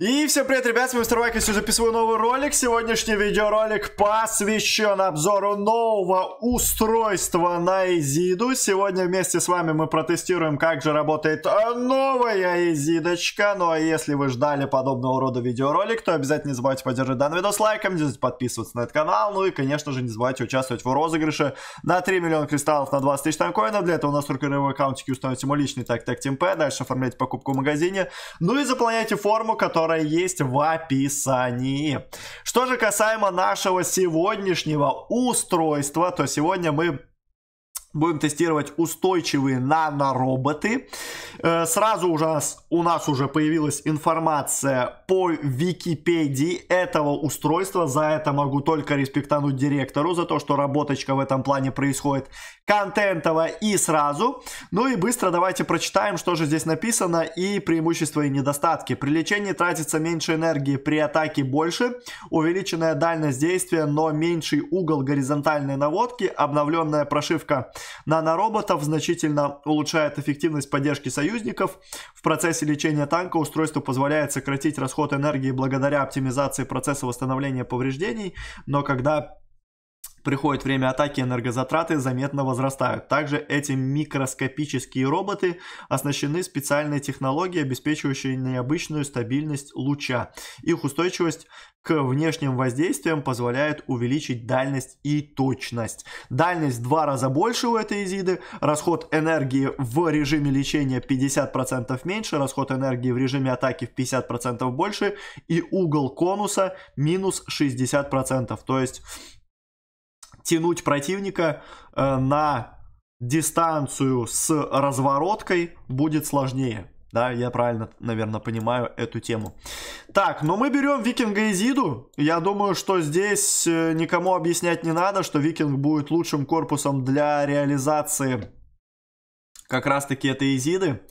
И всем привет, ребят, с вами Мистер Вайк, я записываю новый ролик. Сегодняшний видеоролик посвящен обзору нового устройства на Изиду. Сегодня вместе с вами мы протестируем, как же работает новая Изидочка. Ну а если вы ждали подобного рода видеоролик, то обязательно не забывайте поддержать данный видос лайком, не забывайте подписываться на этот канал. Ну и, конечно же, не забывайте участвовать в розыгрыше на 3 миллиона кристаллов на 20 тысяч танкоинов. Для этого у нас только аккаунтики установите мой личный так так TeamP. Дальше оформляйте покупку в магазине. Ну и заполняйте форму, которая которая есть в описании. Что же касаемо нашего сегодняшнего устройства, то сегодня мы Будем тестировать устойчивые нанороботы. Э, сразу у нас, у нас уже появилась информация по Википедии этого устройства. За это могу только респектануть директору, за то, что работочка в этом плане происходит контентово и сразу. Ну и быстро давайте прочитаем, что же здесь написано и преимущества и недостатки. При лечении тратится меньше энергии, при атаке больше. Увеличенная дальность действия, но меньший угол горизонтальной наводки. Обновленная прошивка Нанороботов значительно улучшает эффективность поддержки союзников. В процессе лечения танка устройство позволяет сократить расход энергии благодаря оптимизации процесса восстановления повреждений, но когда приходит время атаки, энергозатраты заметно возрастают. Также эти микроскопические роботы оснащены специальной технологией, обеспечивающей необычную стабильность луча. Их устойчивость к внешним воздействиям позволяет увеличить дальность и точность. Дальность в два раза больше у этой изиды, расход энергии в режиме лечения 50% меньше, расход энергии в режиме атаки в 50% больше и угол конуса минус 60%. То есть тянуть противника э, на дистанцию с развороткой будет сложнее. Да, я правильно, наверное, понимаю эту тему. Так, но мы берем Викинга Изиду. Я думаю, что здесь э, никому объяснять не надо, что Викинг будет лучшим корпусом для реализации как раз-таки этой Изиды.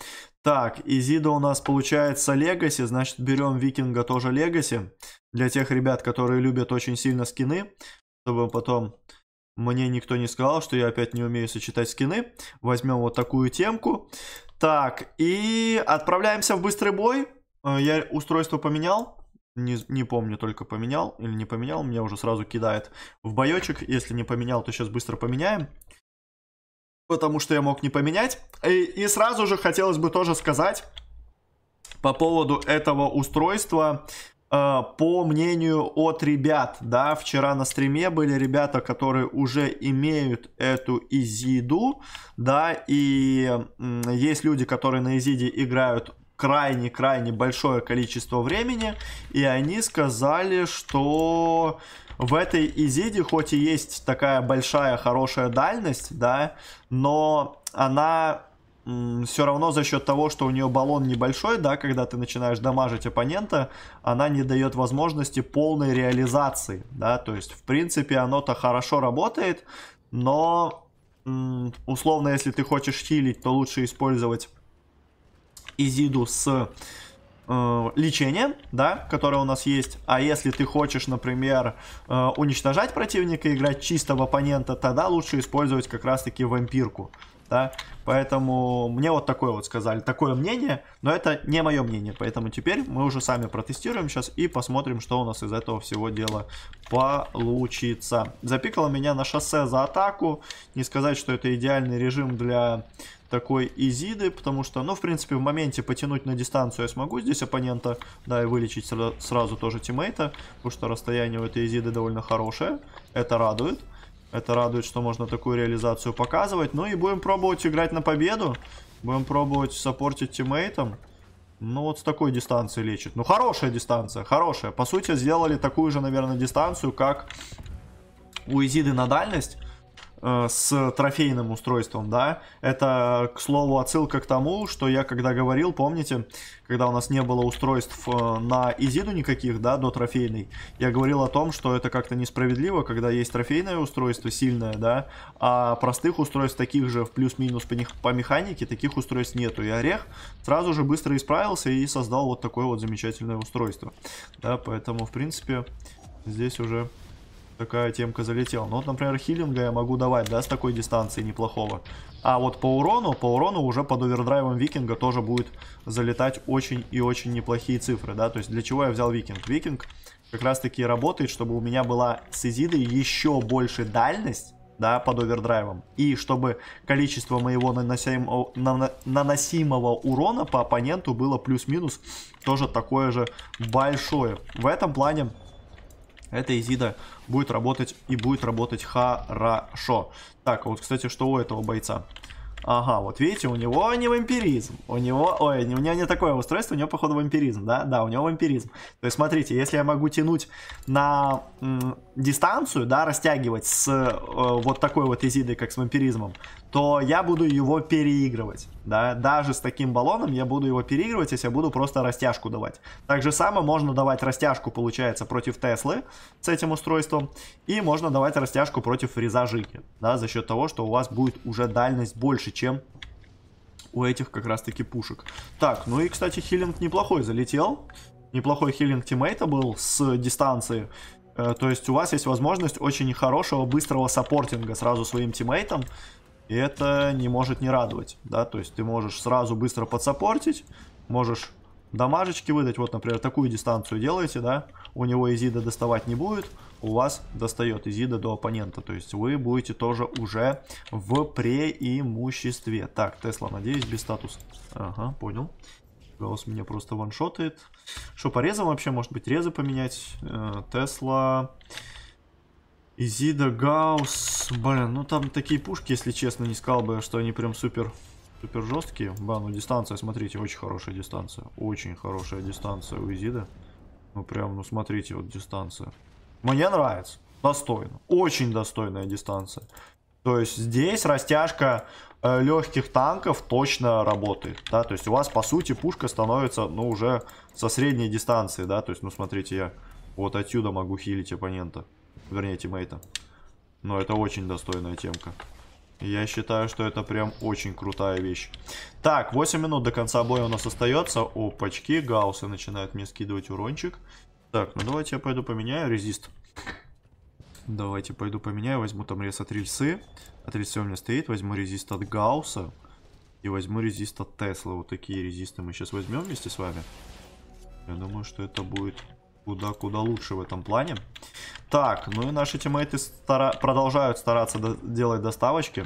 Так, Изида у нас получается Легаси, значит берем Викинга тоже Легаси. Для тех ребят, которые любят очень сильно скины, чтобы потом мне никто не сказал, что я опять не умею сочетать скины. Возьмем вот такую темку. Так, и отправляемся в быстрый бой. Э, я устройство поменял. Не, не помню, только поменял или не поменял. Мне уже сразу кидает в боечек. Если не поменял, то сейчас быстро поменяем. Потому что я мог не поменять. И, и сразу же хотелось бы тоже сказать по поводу этого устройства. Э, по мнению от ребят, да, вчера на стриме были ребята, которые уже имеют эту изиду, да, и есть люди, которые на изиде играют крайне-крайне большое количество времени, и они сказали, что в этой изиде хоть и есть такая большая хорошая дальность, да, но она все равно за счет того, что у нее баллон небольшой, да, когда ты начинаешь дамажить оппонента, она не дает возможности полной реализации, да, то есть, в принципе, оно-то хорошо работает, но, условно, если ты хочешь хилить, то лучше использовать Изиду с э, лечением, да, которое у нас есть, а если ты хочешь, например, э, уничтожать противника, играть чисто в оппонента, тогда лучше использовать как раз-таки вампирку, да, поэтому мне вот такое вот сказали, такое мнение, но это не мое мнение, поэтому теперь мы уже сами протестируем сейчас и посмотрим, что у нас из этого всего дела получится. Запикало меня на шоссе за атаку, не сказать, что это идеальный режим для такой изиды, потому что, ну, в принципе, в моменте потянуть на дистанцию я смогу здесь оппонента, да, и вылечить сразу тоже тиммейта, потому что расстояние у этой изиды довольно хорошее, это радует. Это радует, что можно такую реализацию показывать. Ну и будем пробовать играть на победу. Будем пробовать саппортить тиммейтом. Ну вот с такой дистанции лечит. Ну хорошая дистанция, хорошая. По сути сделали такую же, наверное, дистанцию, как у Изиды на дальность. Э, с трофейным устройством, да. Это, к слову, отсылка к тому, что я когда говорил, помните, когда у нас не было устройств э, на Изиду никаких, да, до трофейной, я говорил о том, что это как-то несправедливо, когда есть трофейное устройство сильное, да, а простых устройств таких же в плюс-минус по, по механике, таких устройств нету. И Орех сразу же быстро исправился и создал вот такое вот замечательное устройство, да, поэтому, в принципе, здесь уже такая темка залетела. Ну вот, например, хилинга я могу давать, да, с такой дистанции неплохого. А вот по урону, по урону уже под овердрайвом викинга тоже будет залетать очень и очень неплохие цифры, да. То есть для чего я взял викинг? Викинг как раз таки работает, чтобы у меня была с Изидой еще больше дальность, да, под овердрайвом. И чтобы количество моего наносимого, наносимого урона по оппоненту было плюс-минус тоже такое же большое. В этом плане эта Изида будет работать и будет работать хорошо. Так, а вот, кстати, что у этого бойца? Ага, вот видите, у него не вампиризм. У него, ой, у него не такое устройство, у него, походу, вампиризм, да? Да, у него вампиризм. То есть, смотрите, если я могу тянуть на дистанцию, да, растягивать с э, вот такой вот изидой, как с вампиризмом, то я буду его переигрывать, да, даже с таким баллоном я буду его переигрывать, если я буду просто растяжку давать. Так же самое можно давать растяжку, получается, против Теслы с этим устройством, и можно давать растяжку против Фриза, Жиги, да, за счет того, что у вас будет уже дальность больше, чем у этих как раз-таки пушек. Так, ну и, кстати, healing неплохой залетел. Неплохой healing тиммейта был с дистанции. Э, то есть у вас есть возможность очень хорошего, быстрого саппортинга сразу своим тиммейтам. И это не может не радовать, да, то есть ты можешь сразу быстро подсаппортить, можешь дамажечки выдать, вот, например, такую дистанцию делаете, да, у него изида доставать не будет, у вас достает изида до оппонента, то есть вы будете тоже уже в преимуществе. Так, Тесла, надеюсь, без статуса. Ага, понял. Гаус меня просто ваншотает. Что, по резам вообще, может быть, резы поменять? Э, Тесла... Изида, Гаус. Блин, ну там такие пушки, если честно, не сказал бы, что они прям супер супер жесткие. Ба, ну дистанция, смотрите, очень хорошая дистанция. Очень хорошая дистанция у Изида. Ну прям, ну смотрите, вот дистанция. Мне нравится. Достойно. Очень достойная дистанция. То есть здесь растяжка э, легких танков точно работает. Да, то есть у вас по сути пушка становится, ну уже со средней дистанции, да. То есть, ну смотрите, я вот отсюда могу хилить оппонента. Вернее, тиммейта. Но это очень достойная темка. Я считаю, что это прям очень крутая вещь. Так, 8 минут до конца боя у нас остается. Опачки, гауссы начинают мне скидывать урончик. Так, ну давайте я пойду поменяю резист. Давайте пойду поменяю. Возьму там рез от рельсы. От рельсы у меня стоит. Возьму резист от гаусса. И возьму резист от Теслы. Вот такие резисты мы сейчас возьмем вместе с вами. Я думаю, что это будет куда-куда лучше в этом плане. Так, ну и наши тиммейты стара... продолжают стараться до... делать доставочки.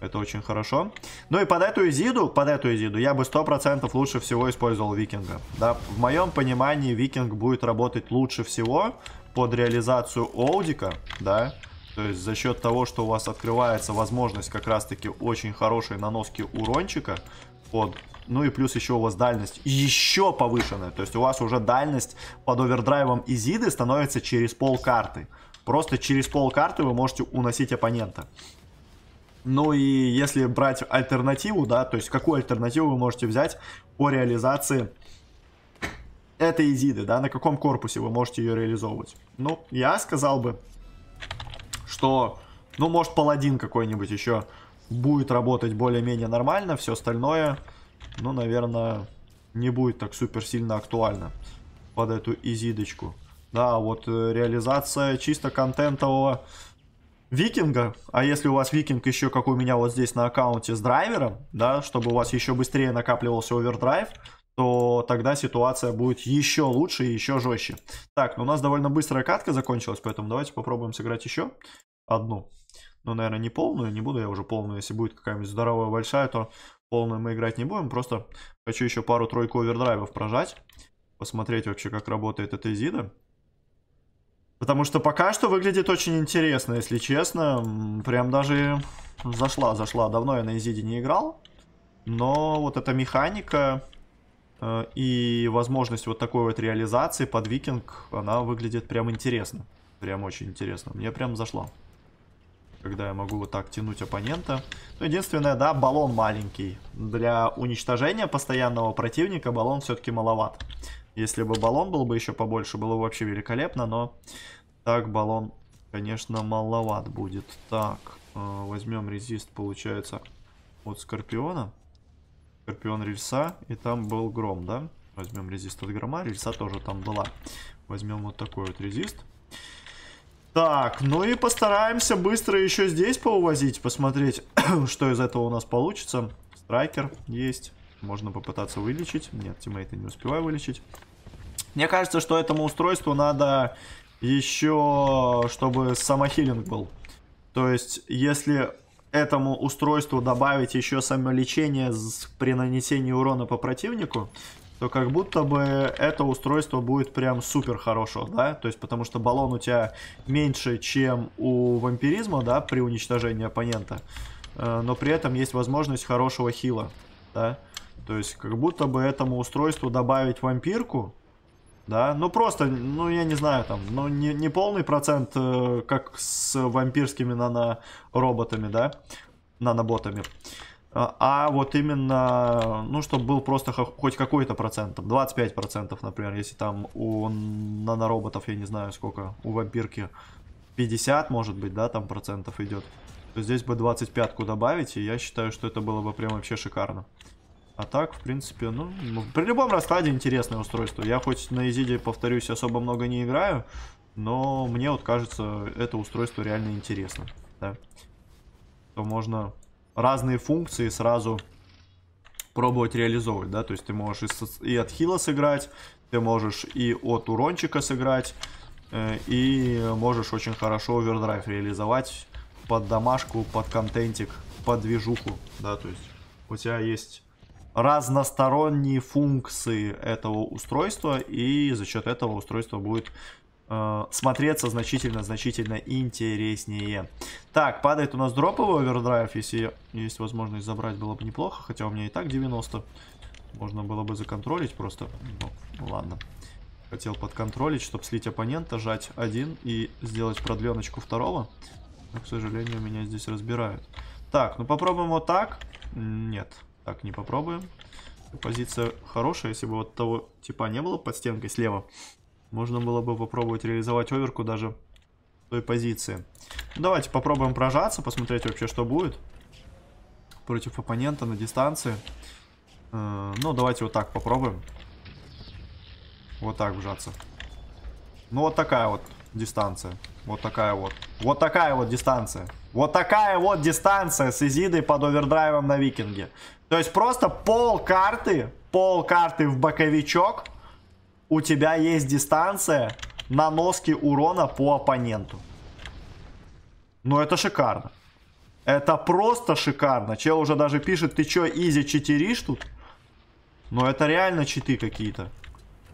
Это очень хорошо. Ну и под эту изиду, под эту изиду я бы 100% лучше всего использовал викинга. Да, в моем понимании викинг будет работать лучше всего под реализацию Оудика, да. То есть за счет того, что у вас открывается возможность как раз-таки очень хорошей наноски урончика под ну и плюс еще у вас дальность еще повышенная. То есть у вас уже дальность под овердрайвом Изиды становится через пол карты. Просто через пол карты вы можете уносить оппонента. Ну и если брать альтернативу, да, то есть какую альтернативу вы можете взять по реализации этой Изиды, да, на каком корпусе вы можете ее реализовывать? Ну, я сказал бы, что, ну, может, паладин какой-нибудь еще будет работать более-менее нормально, все остальное ну, наверное, не будет так супер сильно актуально под эту изидочку. Да, вот э, реализация чисто контентового викинга, а если у вас викинг еще, как у меня вот здесь на аккаунте с драйвером, да, чтобы у вас еще быстрее накапливался овердрайв, то тогда ситуация будет еще лучше и еще жестче. Так, ну у нас довольно быстрая катка закончилась, поэтому давайте попробуем сыграть еще одну. Ну, наверное, не полную, не буду я уже полную. Если будет какая-нибудь здоровая большая, то полную мы играть не будем. Просто хочу еще пару-тройку овердрайвов прожать. Посмотреть вообще, как работает эта Изида. Потому что пока что выглядит очень интересно, если честно. Прям даже зашла, зашла. Давно я на Изиде не играл. Но вот эта механика э, и возможность вот такой вот реализации под викинг, она выглядит прям интересно. Прям очень интересно. Мне прям зашла когда я могу вот так тянуть оппонента. Ну, единственное, да, баллон маленький. Для уничтожения постоянного противника баллон все-таки маловат. Если бы баллон был бы еще побольше, было бы вообще великолепно, но так баллон, конечно, маловат будет. Так, э, возьмем резист, получается, от Скорпиона. Скорпион рельса, и там был гром, да? Возьмем резист от грома, рельса тоже там была. Возьмем вот такой вот резист. Так, ну и постараемся быстро еще здесь поувозить, посмотреть, что из этого у нас получится. Страйкер есть. Можно попытаться вылечить. Нет, тиммейты не успеваю вылечить. Мне кажется, что этому устройству надо еще, чтобы самохилинг был. То есть, если этому устройству добавить еще самолечение при нанесении урона по противнику, то как будто бы это устройство будет прям супер хорошо, да? То есть, потому что баллон у тебя меньше, чем у вампиризма, да, при уничтожении оппонента. Э, но при этом есть возможность хорошего хила, да? То есть, как будто бы этому устройству добавить вампирку, да? Ну, просто, ну, я не знаю, там, ну, не, не полный процент, э, как с вампирскими нанороботами, да? Наноботами. А, а вот именно, ну, чтобы был просто хоть какой-то процент, 25 процентов, например, если там у нанороботов, я не знаю сколько, у вампирки 50, может быть, да, там процентов идет, то здесь бы 25-ку добавить, и я считаю, что это было бы прям вообще шикарно. А так, в принципе, ну, ну при любом раскладе интересное устройство. Я хоть на Изиде, повторюсь, особо много не играю, но мне вот кажется, это устройство реально интересно, да. То можно разные функции сразу пробовать реализовывать, да, то есть ты можешь и, от хила сыграть, ты можешь и от урончика сыграть, э, и можешь очень хорошо овердрайв реализовать под домашку, под контентик, под движуху, да, то есть у тебя есть разносторонние функции этого устройства, и за счет этого устройство будет э, смотреться значительно-значительно интереснее. Так, падает у нас дроповый овердрайв. Если есть возможность забрать, было бы неплохо. Хотя у меня и так 90. Можно было бы законтролить просто. Ну, ладно. Хотел подконтролить, чтобы слить оппонента, жать один и сделать продленочку второго. Но, к сожалению, меня здесь разбирают. Так, ну попробуем вот так. Нет, так не попробуем. Позиция хорошая, если бы вот того типа не было под стенкой слева. Можно было бы попробовать реализовать оверку даже в той позиции. Ну, давайте попробуем прожаться, посмотреть вообще, что будет. Против оппонента на дистанции. Э, ну, давайте вот так попробуем. Вот так вжаться. Ну, вот такая вот дистанция. Вот такая вот. Вот такая вот дистанция. Вот такая вот дистанция с Изидой под овердрайвом на Викинге. То есть просто пол карты, пол карты в боковичок у тебя есть дистанция наноски урона по оппоненту. Ну, это шикарно. Это просто шикарно. Чел уже даже пишет, ты чё, изи читеришь тут? Ну, это реально читы какие-то.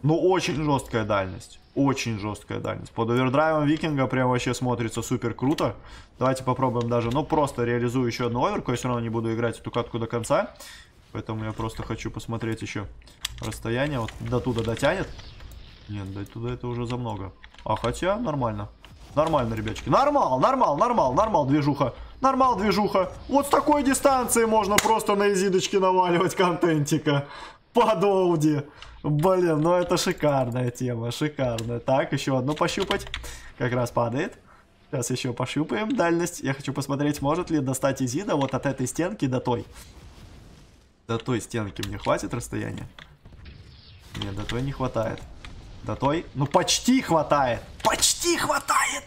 Ну, очень жесткая дальность. Очень жесткая дальность. Под овердрайвом викинга прям вообще смотрится супер круто. Давайте попробуем даже, ну, просто реализую еще одну оверку. Я все равно не буду играть эту катку до конца. Поэтому я просто хочу посмотреть еще расстояние. Вот до туда дотянет. Нет, до туда это уже за много. А хотя нормально. Нормально, ребятчики. Нормал, нормал, нормал, нормал, движуха. Нормал, движуха. Вот с такой дистанции можно просто на изидочке наваливать контентика. Под Оуди. Блин, ну это шикарная тема, шикарная. Так, еще одну пощупать. Как раз падает. Сейчас еще пощупаем дальность. Я хочу посмотреть, может ли достать Изида вот от этой стенки до той. До той стенки мне хватит расстояния? Нет, до той не хватает. До той? Ну, почти хватает. Почти хватает!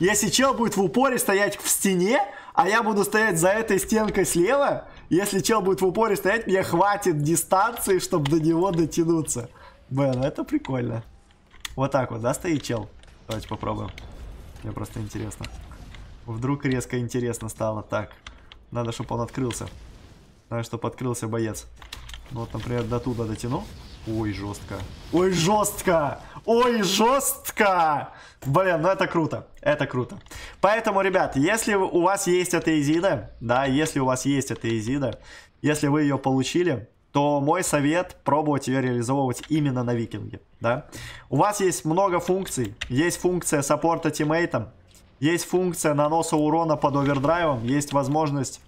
Если чел будет в упоре стоять в стене, а я буду стоять за этой стенкой слева, если чел будет в упоре стоять, мне хватит дистанции, чтобы до него дотянуться. Блин, это прикольно. Вот так вот, да, стоит чел? Давайте попробуем. Мне просто интересно. Вдруг резко интересно стало. Так, надо, чтобы он открылся. Надо, чтобы открылся боец. Ну вот, например, до туда дотяну. Ой, жестко. Ой, жестко! Ой, жестко! Блин, ну это круто. Это круто. Поэтому, ребят, если у вас есть эта изида, да, если у вас есть эта изида, если вы ее получили, то мой совет пробовать ее реализовывать именно на викинге, да. У вас есть много функций. Есть функция саппорта тиммейтом, есть функция наноса урона под овердрайвом, есть возможность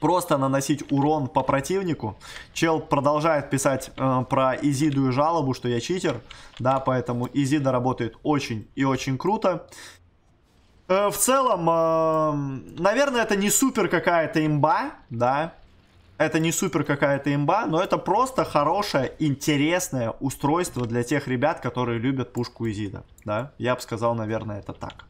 просто наносить урон по противнику. Чел продолжает писать э, про Изиду и жалобу, что я читер, да, поэтому Изида работает очень и очень круто. Э, в целом, э, наверное, это не супер какая-то имба, да, это не супер какая-то имба, но это просто хорошее, интересное устройство для тех ребят, которые любят пушку Изида, да, я бы сказал, наверное, это так.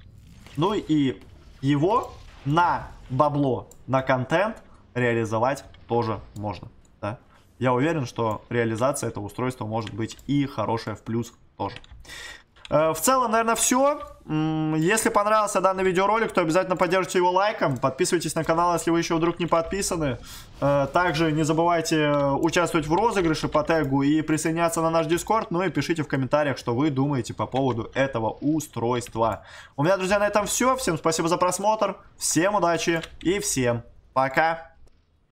Ну и его на бабло, на контент реализовать тоже можно. Да? Я уверен, что реализация этого устройства может быть и хорошая в плюс тоже. Э, в целом, наверное, все. Если понравился данный видеоролик, то обязательно поддержите его лайком. Подписывайтесь на канал, если вы еще вдруг не подписаны. Э, также не забывайте э, участвовать в розыгрыше по тегу и присоединяться на наш дискорд. Ну и пишите в комментариях, что вы думаете по поводу этого устройства. У меня, друзья, на этом все. Всем спасибо за просмотр. Всем удачи и всем пока.